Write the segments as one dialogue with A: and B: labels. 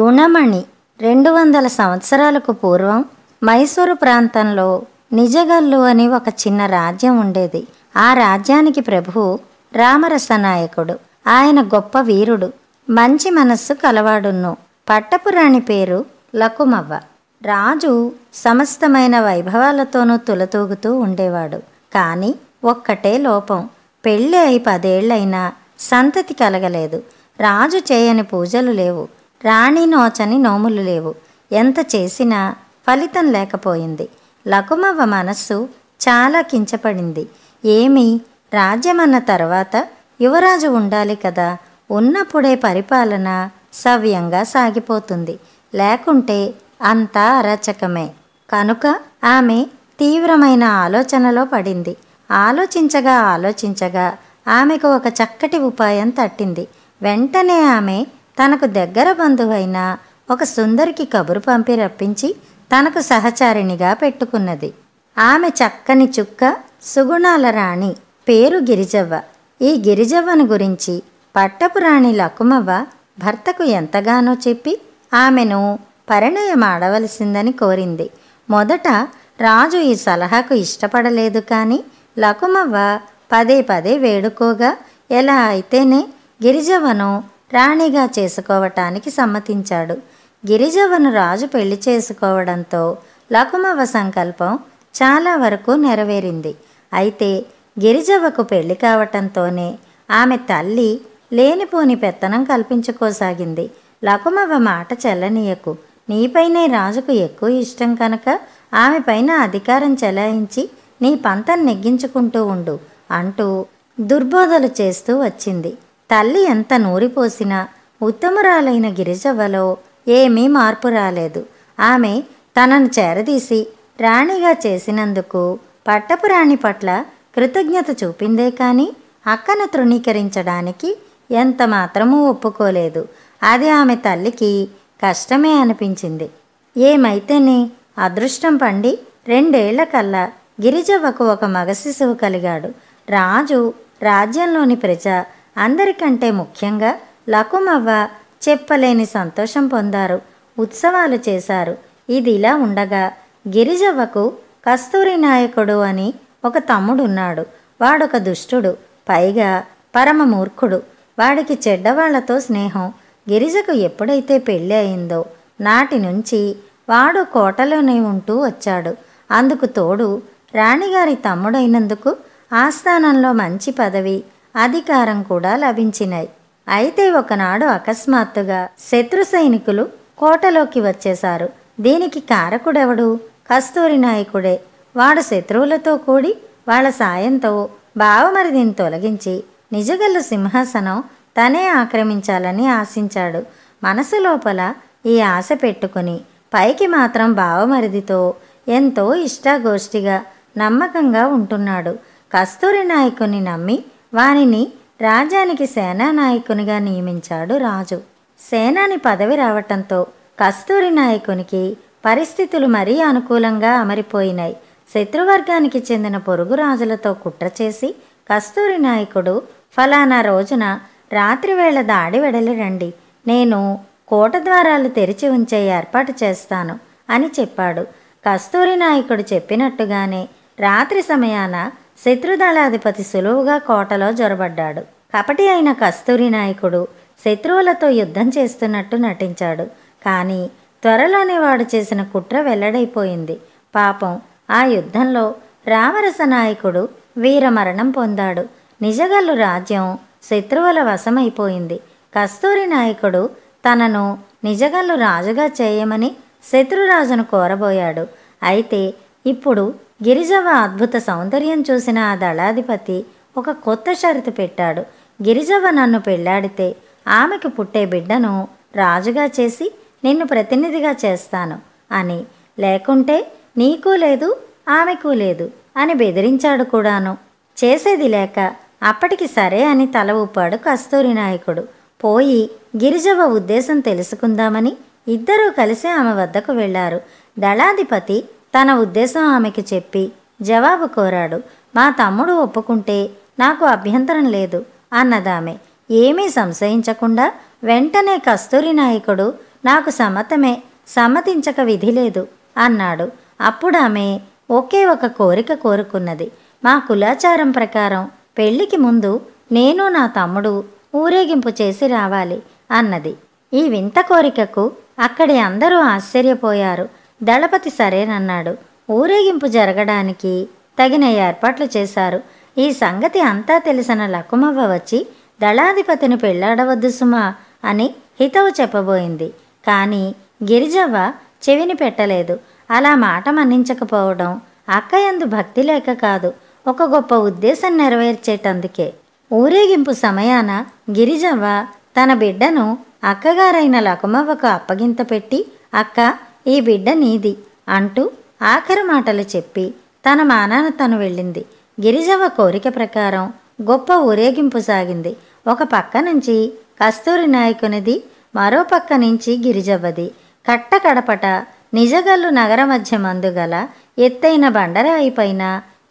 A: గుణమణి రెండు వందల సంవత్సరాలకు పూర్వం మైసూరు ప్రాంతంలో నిజగల్లు అని ఒక చిన్న రాజ్యం ఉండేది. ఆ రాజ్యానికి ప్రభువు రామరస నాయకుడు ఆయన గొప్ప వీరుడు. మంచి మనస్సు కలవాడును పట్టపురాణి పేరు లకుమవ్వ. రాజు సమస్తమైన వైభవాలతోనూ తులతూగుతూ ఉండేవాడు. కానీ ఒక్కటే లోపం. పెళ్ళి అయి పదేళ్ళైనా సంతతి కలగలేదు. రాజు చేయని పూజలు లేవు. రాణి నోచని నోములు లేవు. ఎంత చేసినా ఫలితం లేకపోయింది. లకుమవ్వ మనస్సు చాలా కించపడింది. ఏమి? రాజ్యమన్న తర్వాత యువరాజు ఉండాలి కదా. ఉన్నప్పుడే పరిపాలన సవ్యంగా సాగిపోతుంది. లేకుంటే అంతా అరచకమే. కనుక ఆమె తీవ్రమైన ఆలోచనలో పడింది. ఆలోచించగా ఆలోచించగా ఆమెకు ఒక చక్కటి ఉపాయం తట్టింది. వెంటనే ఆమె తనకు దగ్గర బంధువైన ఒక సుందరికి కబురు పంపి రప్పించి తనకు సహచారిణిగా పెట్టుకున్నది. ఆమె చక్కని చుక్క సుగుణాల రాణి పేరు గిరిజవ్వ. ఈ గిరిజవ్వను గురించి పట్టపురాణి లకుమవ్వ భర్తకు ఎంతగానో చెప్పి ఆమెను పరిణయమాడవలసిందని కోరింది. మొదట రాజు ఈ సలహాకు ఇష్టపడలేదు కానీ లకుమవ్వ పదే పదే వేడుకోగా ఎలా అయితేనే గిరిజవ్వను రాణిగా చేసుకోవటానికి సమ్మతించాడు. గిరిజవ్వను రాజు పెళ్ళి చేసుకోవడంతో లకుమవ్వ సంకల్పం చాలా వరకు నెరవేరింది. అయితే గిరిజవకు పెళ్ళి కావటంతోనే ఆమె తల్లి లేనిపోని పెత్తనం కల్పించుకోసాగింది. లకుమవ్వ మాట చెల్లనీయకు. నీపైనే రాజుకు ఎక్కువ ఇష్టం కనుక ఆమె పైన అధికారం చెలాయించి నీ పంతం నెగ్గించుకుంటూ ఉండు అంటూ దుర్బోధలు చేస్తూ వచ్చింది. తల్లి ఎంత నూరిపోసినా ఉత్తమురాలైన గిరిజవ్వలో ఏమీ మార్పు రాలేదు. ఆమె తనను చేరదీసి రాణిగా చేసినందుకు పట్టపురాణి పట్ల కృతజ్ఞత చూపిందే కానీ అక్కను తృణీకరించడానికి ఎంత మాత్రమూ ఒప్పుకోలేదు. అది ఆమె తల్లికి కష్టమే అనిపించింది. ఏమైతేనే అదృష్టం పండి రెండేళ్ళ కల్లా గిరిజవ్వకు ఒక మగ శిశువు కలిగాడు. రాజు రాజ్యంలోని ప్రజ అందరికంటే ముఖ్యంగా లకుమవ్వ చెప్పలేని సంతోషం పొందారు ఉత్సవాలు చేశారు. ఇది ఇలా ఉండగా గిరిజవ్వకు కస్తూరి నాయకుడు అని ఒక తమ్ముడున్నాడు. వాడొక దుష్టుడు పైగా పరమ మూర్ఖుడు. వాడికి చెడ్డవాళ్ళతో స్నేహం గిరిజకు ఎప్పుడైతే పెళ్ళి అయిందో నాటి నుంచి వాడు కోటలోనే ఉంటూ వచ్చాడు. అందుకు తోడు రాణిగారి తమ్ముడైనందుకు ఆస్థానంలో మంచి పదవి అధికారం కూడా లభించినాయి అయితే ఒకనాడు అకస్మాత్తుగా శత్రు సైనికులు కోటలోకి వచ్చేశారు. దీనికి కారకుడెవడు? కస్తూరి నాయకుడే. వాడు శత్రువులతో కూడి వాళ్ళ సాయంతో బావమరిదిని తొలగించి నిజగల్లు సింహాసనం తనే ఆక్రమించాలని ఆశించాడు. మనసు లోపల ఈ ఆశ పెట్టుకుని పైకి మాత్రం బావమరిదితో ఎంతో ఇష్టాగోష్ఠిగా నమ్మకంగా ఉంటున్నాడు. కస్తూరి నాయకుని నమ్మి వానిని రాజ్యానికి సేనానాయకునిగా నియమించాడు రాజు. సేనాని పదవి రావటంతో కస్తూరి నాయకునికి పరిస్థితులు మరీ అనుకూలంగా అమరిపోయినాయి. శత్రువర్గానికి చెందిన పొరుగు రాజులతో కుట్ర చేసి కస్తూరి నాయకుడు ఫలానా రోజున రాత్రివేళ దాడి వెడలి రండి. నేను కోట ద్వారాలు తెరిచి ఉంచే ఏర్పాటు చేస్తాను అని చెప్పాడు. కస్తూరి నాయకుడు చెప్పినట్టుగానే రాత్రి సమయాన శత్రుదళాధిపతి సులువుగా కోటలో జొరబడ్డాడు. కపటి అయిన కస్తూరి నాయకుడు శత్రువులతో యుద్ధం చేస్తున్నట్టు నటించాడు. కానీ త్వరలోనే వాడు చేసిన కుట్ర వెల్లడైపోయింది. పాపం ఆ యుద్ధంలో రామరస నాయకుడు వీరమరణం పొందాడు. నిజగల్లు రాజ్యం శత్రువుల వశమైపోయింది. కస్తూరి నాయకుడు తనను నిజగల్లు రాజుగా చేయమని శత్రురాజును కోరబోయాడు. అయితే ఇప్పుడు గిరిజవ అద్భుత సౌందర్యం చూసిన ఆ దళాధిపతి ఒక కొత్త షరతు పెట్టాడు. గిరిజవ నన్ను పెళ్ళాడితే ఆమెకు పుట్టే బిడ్డను రాజుగా చేసి నిన్ను ప్రతినిధిగా చేస్తాను అని. లేకుంటే నీకు లేదు ఆమెకు లేదు అని బెదిరించాడు కూడాను. చేసేది లేక అప్పటికి సరే అని తల ఊపాడు కస్తూరి నాయకుడు. పోయి గిరిజవ ఉద్దేశం తెలుసుకుందామని ఇద్దరూ కలిసి ఆమె వద్దకు వెళ్ళారు. దళాధిపతి తన ఉద్దేశం ఆమెకి చెప్పి జవాబు కోరాడు. మా తమ్ముడు ఒప్పుకుంటే నాకు అభ్యంతరం లేదు అన్నదామె. ఏమీ సంశయించకుండా వెంటనే కస్తూరి నాయకుడు నాకు సమ్మతమే సమ్మతించక విధి లేదు అన్నాడు. అప్పుడు ఆమె ఒకే ఒక కోరిక కోరుకున్నది. మా కులాచారం ప్రకారం పెళ్ళికి ముందు నేను నా తమ్ముడు ఊరేగింపు చేసి రావాలి అన్నది. ఈ వింత కోరికకు అక్కడి అందరూ ఆశ్చర్యపోయారు. దళపతి సరేనన్నాడు. ఊరేగింపు జరగడానికి తగిన ఏర్పాట్లు చేశారు. ఈ సంగతి అంతా తెలిసిన లకుమవ్వ వచ్చి దళాధిపతిని పెళ్ళాడవద్దు సుమా అని హితవు చెప్పబోయింది. కానీ గిరిజవ్వ చెవిని పెట్టలేదు. అలా మాట మన్నించకపోవడం అక్కయందు భక్తి లేక కాదు ఒక గొప్ప ఉద్దేశం నెరవేర్చేటందుకే. ఊరేగింపు సమయాన గిరిజవ్వ తన బిడ్డను అక్కగారైన లకుమవ్వకు అప్పగింత పెట్టి అక్క ఈ బిడ్డ నీది అంటూ ఆఖరి మాటలు చెప్పి తన మానాన తను వెళ్ళింది. గిరిజవ్వ కోరిక ప్రకారం గొప్ప ఊరేగింపు సాగింది. ఒక పక్క నుంచి కస్తూరి నాయకునిది మరో పక్క నుంచి గిరిజవ్వది. కట్టకడపట నిజగల్లు నగర మధ్య మందుగల ఎత్తైన బండరాయి పైన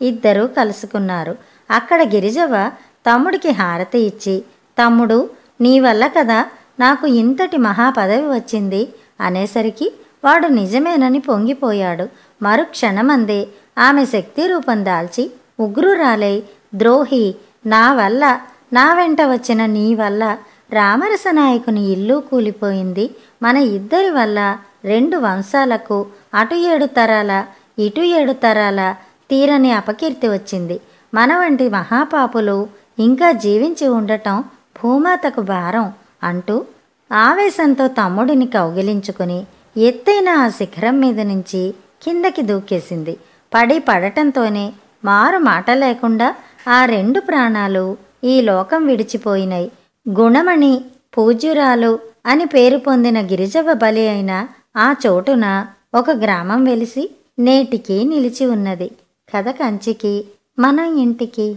A: ఇద్దరూ కలుసుకున్నారు. అక్కడ గిరిజవ్వ తమ్ముడికి హారతి ఇచ్చి తమ్ముడు నీ వల్ల కదా నాకు ఇంతటి మహాపదవి వచ్చింది అనేసరికి వాడు నిజమేనని పొంగిపోయాడు. మరుక్షణమందే ఆమె శక్తి రూపం దాల్చి ఉగ్రురాలై ద్రోహి నా వల్ల నా వెంట వచ్చిన నీ వల్ల రామరస నాయకుని ఇల్లు కూలిపోయింది. మన ఇద్దరి వల్ల రెండు వంశాలకు అటు ఏడు తరాల ఇటు ఏడు తరాల తీరని అపకీర్తి వచ్చింది. మన వంటి మహాపాపులు ఇంకా జీవించి ఉండటం భూమాతకు భారం అంటూ ఆవేశంతో తమ్ముడిని కౌగిలించుకుని ఎత్తైన ఆ శిఖరం మీద నుంచి కిందకి దూకేసింది. పడి పడటంతోనే మారు మాట లేకుండా ఆ రెండు ప్రాణాలు ఈ లోకం విడిచిపోయినాయి గుణమణి పూజ్యురాలు అని పేరు పొందిన గిరిజవ బలి అయిన ఆ చోటున ఒక గ్రామం వెలిసి నేటికి నిలిచి ఉన్నది. కథ కంచికి మన ఇంటికి.